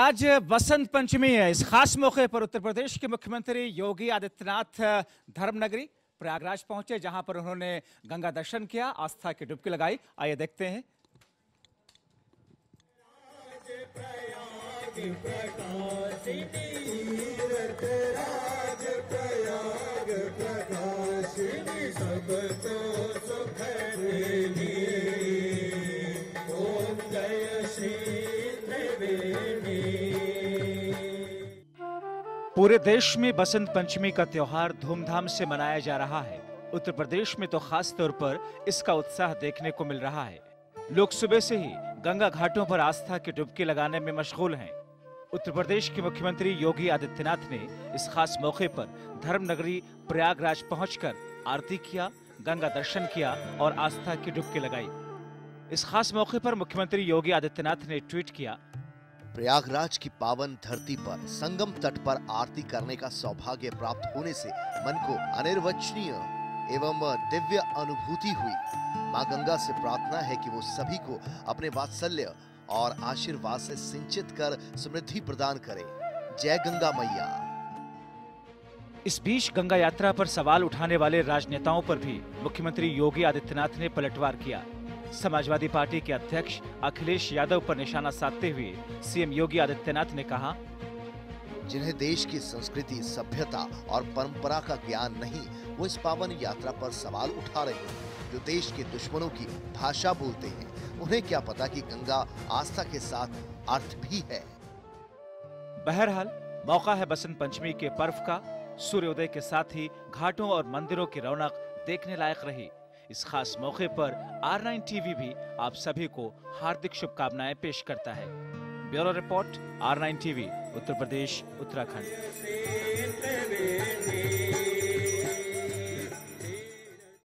आज बसंत पंचमी है। इस खास मौके पर उत्तर प्रदेश के मुख्यमंत्री योगी आदित्यनाथ धर्मनगरी, प्रयागराज पहुँचे, जहाँ पर उन्होंने गंगा दर्शन किया, आस्था की डुबकी लगाई। आइए देखते हैं। पूरे देश में बसंत पंचमी का त्योहार धूमधाम से मनाया जा रहा है। उत्तर प्रदेश में तो खास तौर पर इसका उत्साह देखने को मिल रहा है। लोग सुबह से ही गंगा घाटों पर आस्था की डुबकी लगाने में मशगूल हैं। उत्तर प्रदेश के मुख्यमंत्री योगी आदित्यनाथ ने इस खास मौके पर धर्मनगरी प्रयागराज पहुंचकर आरती किया, गंगा दर्शन किया और आस्था की डुबकी लगाई। इस खास मौके पर मुख्यमंत्री योगी आदित्यनाथ ने ट्वीट किया प्रयागराज की पावन धरती पर, संगम तट पर आरती करने का सौभाग्य प्राप्त होने से मन को अनिर्वचनीय एवं दिव्य अनुभूति हुई। माँ गंगा से प्रार्थना है कि वो सभी को अपने वात्सल्य और आशीर्वाद से सिंचित कर समृद्धि प्रदान करे। जय गंगा मैया। इस बीच गंगा यात्रा पर सवाल उठाने वाले राजनेताओं पर भी मुख्यमंत्री योगी आदित्यनाथ ने पलटवार किया। समाजवादी पार्टी के अध्यक्ष अखिलेश यादव पर निशाना साधते हुए सीएम योगी आदित्यनाथ ने कहा जिन्हें देश की संस्कृति सभ्यता और परंपरा का ज्ञान नहीं वो इस पावन यात्रा पर सवाल उठा रहे हैं जो देश के दुश्मनों की भाषा बोलते हैं। उन्हें क्या पता कि गंगा आस्था के साथ अर्थ भी है? बहरहाल मौका है बसंत पंचमी के पर्व का। सूर्योदय के साथ ही घाटों और मंदिरों की रौनक देखने लायक रही। इस खास मौके पर आर नाइन टीवी भी आप सभी को हार्दिक शुभकामनाएँ पेश करता है। Bureau report R nine TV Uttar Pradesh, Uttarakhand.